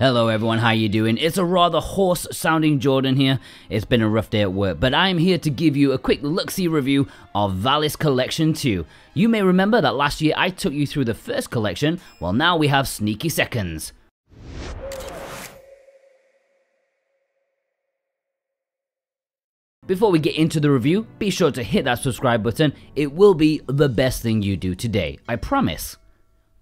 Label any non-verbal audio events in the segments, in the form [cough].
Hello everyone, how you doing? It's a rather hoarse sounding Jordan here. It's been a rough day at work, but I'm here to give you a quick look-see review of Valis Collection 2. You may remember that last year I took you through the first collection, well now we have sneaky seconds. Before we get into the review, be sure to hit that subscribe button. It will be the best thing you do today, I promise.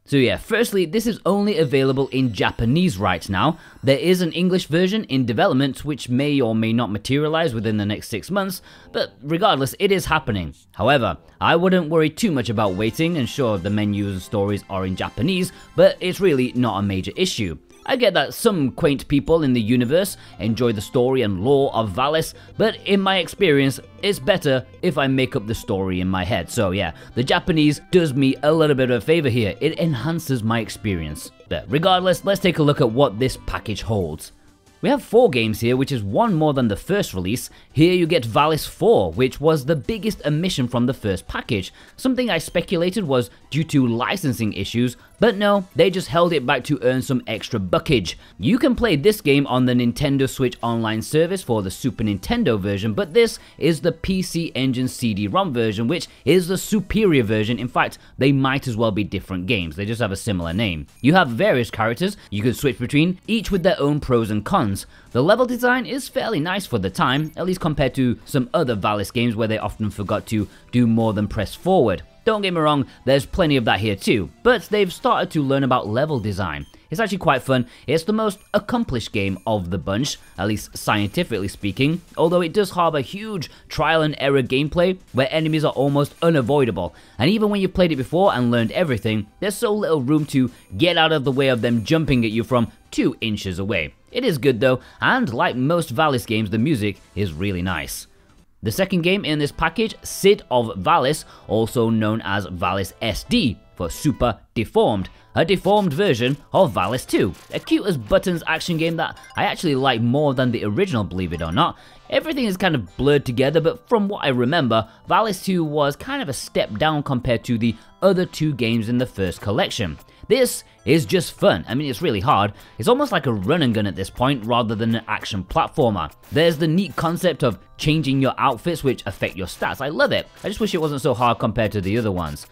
So yeah, firstly, this is only available in Japanese right now. There is an English version in development which may or may not materialize within the next 6 months, but regardless, it is happening. However, I wouldn't worry too much about waiting and sure the menus and stories are in Japanese, but it's really not a major issue. I get that some quaint people in the universe enjoy the story and lore of Valis, but in my experience, it's better if I make up the story in my head. So yeah, the Japanese does me a little bit of a favor here. It enhances my experience. But regardless, let's take a look at what this package holds. We have 4 games here, which is one more than the first release. Here you get Valis 4, which was the biggest omission from the first package, something I speculated was due to licensing issues, but no, they just held it back to earn some extra buckage. You can play this game on the Nintendo Switch online service for the Super Nintendo version, but this is the PC Engine CD-ROM version, which is the superior version. In fact, they might as well be different games, they just have a similar name. You have various characters you can switch between, each with their own pros and cons. The level design is fairly nice for the time, at least compared to some other Valis games where they often forgot to do more than press forward. Don't get me wrong, there's plenty of that here too, but they've started to learn about level design. It's actually quite fun. It's the most accomplished game of the bunch, at least scientifically speaking, although it does harbour huge trial and error gameplay where enemies are almost unavoidable. And even when you've played it before and learned everything, there's so little room to get out of the way of them jumping at you from 2 inches away. It is good though, and like most Valis games, the music is really nice. The second game in this package, Syd of Valis, also known as Valis SD for Super Deformed, a deformed version of Valis 2, a cute as buttons action game that I actually like more than the original believe it or not. Everything is kind of blurred together but from what I remember, Valis 2 was kind of a step down compared to the other two games in the first collection. This is just fun. I mean, it's really hard. It's almost like a run and gun at this point rather than an action platformer. There's the neat concept of changing your outfits which affect your stats. I love it. I just wish it wasn't so hard compared to the other ones.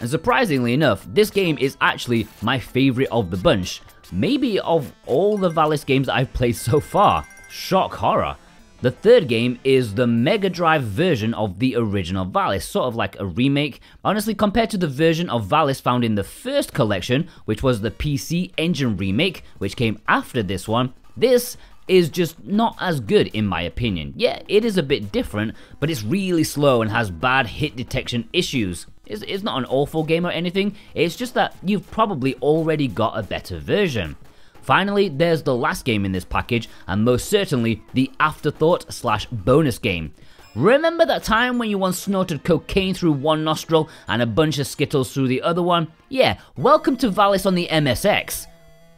And surprisingly enough, this game is actually my favorite of the bunch. Maybe of all the Valis games I've played so far. Shock horror. The third game is the Mega Drive version of the original Valis, sort of like a remake. Honestly, compared to the version of Valis found in the first collection, which was the PC Engine remake, which came after this one, this is just not as good in my opinion. Yeah, it is a bit different, but it's really slow and has bad hit detection issues. It's, it's not an awful game or anything, it's just that you've probably already got a better version. Finally, there's the last game in this package, and most certainly the afterthought slash bonus game. Remember that time when you once snorted cocaine through one nostril and a bunch of Skittles through the other one? Yeah, welcome to Valis on the MSX.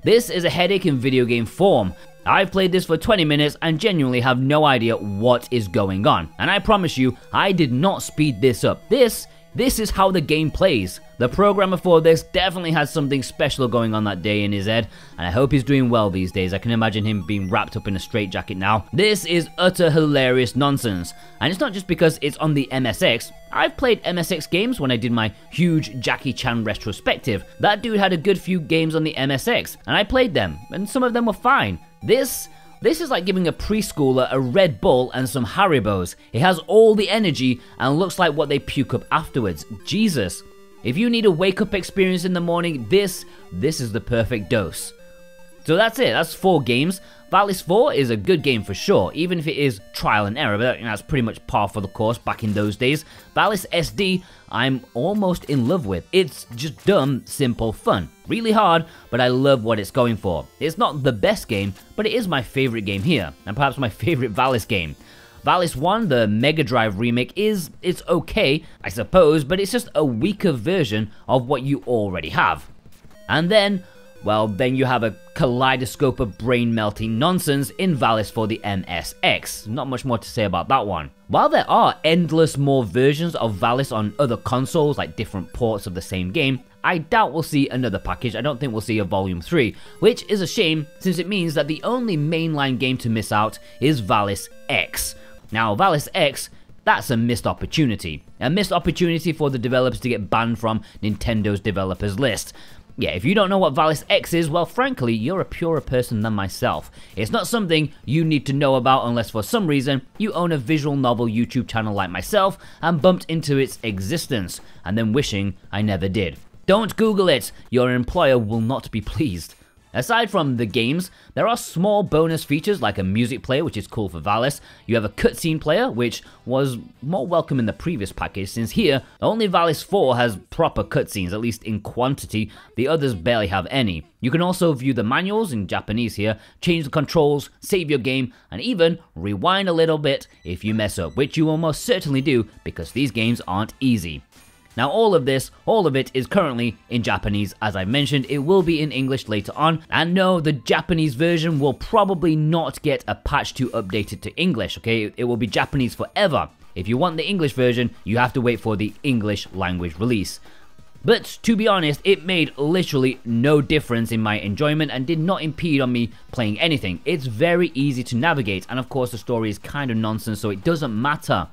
This is a headache in video game form. I've played this for 20 minutes and genuinely have no idea what is going on. And I promise you, I did not speed this up. This this is how the game plays. The programmer for this definitely has something special going on that day in his head, and I hope he's doing well these days. I can imagine him being wrapped up in a straitjacket now. This is utter hilarious nonsense, and it's not just because it's on the MSX. I've played MSX games when I did my huge Jackie Chan retrospective. That dude had a good few games on the MSX, and I played them, and some of them were fine. This this is like giving a preschooler a Red Bull and some Haribos. It has all the energy and looks like what they puke up afterwards. Jesus. If you need a wake up experience in the morning, this, this is the perfect dose. So that's it, that's four games. Valis 4 is a good game for sure, even if it is trial and error, but that's pretty much par for the course back in those days. Valis SD, I'm almost in love with. It's just dumb, simple fun. Really hard, but I love what it's going for. It's not the best game, but it is my favorite game here, and perhaps my [laughs] favorite Valis game. Valis 1, the Mega Drive remake, is it's okay, I suppose, but it's just a weaker version of what you already have. And then well, then you have a kaleidoscope of brain melting nonsense in Valis for the MSX. Not much more to say about that one. While there are endless more versions of Valis on other consoles, like different ports of the same game, I doubt we'll see another package. I don't think we'll see a Volume 3, which is a shame since it means that the only mainline game to miss out is Valis X. Now, Valis X that's a missed opportunity. A missed opportunity for the developers to get banned from Nintendo's developers list. Yeah, if you don't know what Valis X is, well, frankly, you're a purer person than myself. It's not something you need to know about unless for some reason you own a visual novel YouTube channel like myself and bumped into its existence, and then wishing I never did. Don't Google it, your employer will not be [laughs] pleased. Aside from the games, there are small bonus features like a music player, which is cool for Valis. You have a cutscene player, which was more welcome in the previous package, since here, only Valis 4 has proper cutscenes, at least in quantity. The others barely have any. You can also view the manuals in Japanese here, change the controls, save your game, and even rewind a little bit if you mess up, which you will most certainly do because these games aren't easy. Now all of this, all of it is currently in Japanese as I mentioned, it will be in English later on, and no, the Japanese version will probably not get a patch to update it to English, okay? It will be Japanese forever. If you want the English version, you have to wait for the English language release. But to be honest, it made literally no difference in my enjoyment and did not impede on me playing anything. It's very easy to navigate, and of course the story is kind of nonsense, so it doesn't matter.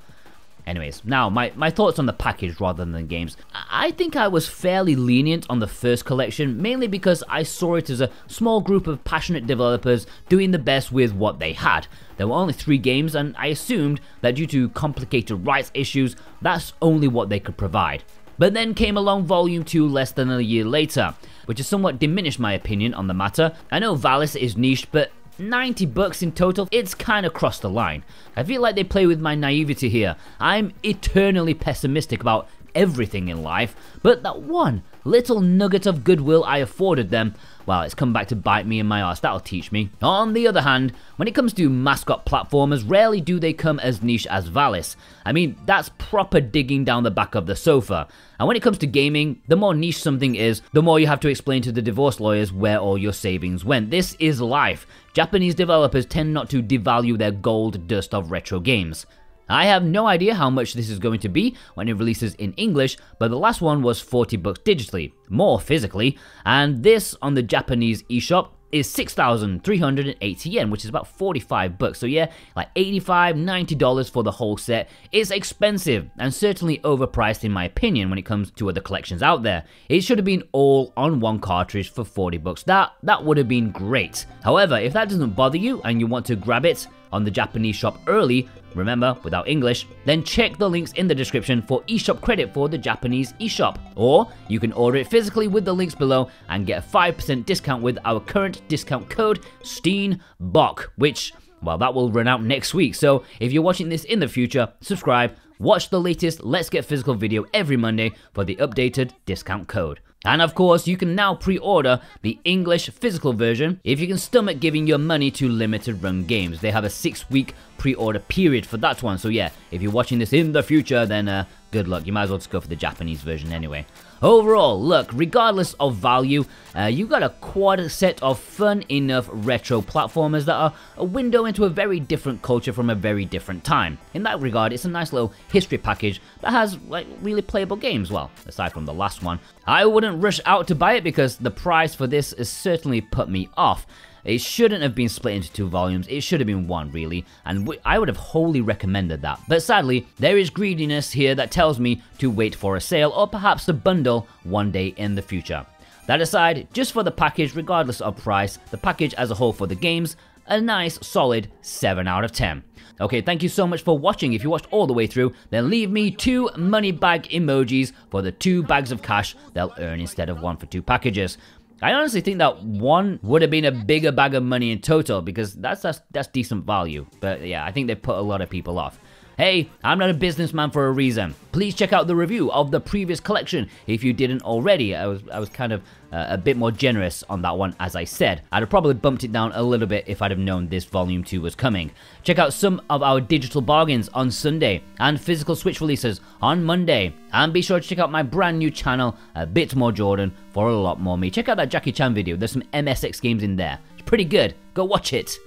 Anyways, now my, my thoughts on the package rather than games. I think I was fairly lenient on the first collection, mainly because I saw it as a small group of passionate developers doing the best with what they had. There were only three games, and I assumed that due to complicated rights issues, that's only what they could provide. But then came along Volume 2 less than a year later, which has somewhat diminished my opinion on the matter. I know Valis is niche, but 90 bucks in total, it's kinda crossed the line. I feel like they play with my naivety here. I'm eternally pessimistic about everything in life, but that one little nugget of goodwill I afforded them, well, it's come back to bite me in my ass, that'll teach me. On the other hand, when it comes to mascot platformers, rarely do they come as niche as Valis. I mean, that's proper digging down the back of the sofa. And when it comes to gaming, the more niche something is, the more you have to explain to the divorce lawyers where all your savings went. This is life. Japanese developers tend not to devalue their gold dust of retro games. I have no idea how much this is going to be when it releases in English, but the last one was 40 bucks digitally, more physically, and this on the Japanese eShop is 6,380 yen, which is about 45 bucks. So yeah, like 85, 90 dollars for the whole set is expensive and certainly overpriced in my opinion when it comes to other collections out there. It should have been all on one cartridge for 40 bucks. That that would have been great. However, if that doesn't bother you and you want to grab it on the Japanese shop early, remember, without English, then check the links in the description for eShop credit for the Japanese eShop. Or you can order it physically with the links below and get a 5% discount with our current discount code STEENBOK, which, well, that will run out next week. So if you're watching this in the future, subscribe, watch the latest Let's Get Physical video every Monday for the updated discount code. And of course, you can now pre-order the English physical version if you can stomach giving your money to limited run games. They have a six week pre-order period for that one. So yeah, if you're watching this in the future, then uh, good luck. You might as well just go for the Japanese version anyway. Overall, look, regardless of value, uh, you got a quad set of fun enough retro platformers that are a window into a very different culture from a very different time. In that regard, it's a nice little history package that has like really playable games, well, aside from the last one. I wouldn't rush out to buy it because the price for this has certainly put me off. It shouldn't have been split into two volumes, it should have been one really, and I would have wholly recommended that. But sadly, there is greediness here that tells me to wait for a sale or perhaps the bundle one day in the future. That aside, just for the package, regardless of price, the package as a whole for the games, a nice solid 7 out of 10. Okay, thank you so much for watching. If you watched all the way through, then leave me two money bag emojis for the two bags of cash they'll earn instead of one for two packages. I honestly think that one would have been a bigger bag of money in total because that's that's, that's decent value. But yeah, I think they put a lot of people off. Hey, I'm not a businessman for a reason. Please check out the review of the previous collection if you didn't already. I was I was kind of uh, a bit more generous on that one as I said. I'd have probably bumped it down a little bit if I'd have known this volume 2 was coming. Check out some of our digital bargains on Sunday and physical Switch releases on Monday. And be sure to check out my brand new channel, A Bit More Jordan, for a lot more me. Check out that Jackie Chan video. There's some MSX games in there. It's pretty good. Go watch it.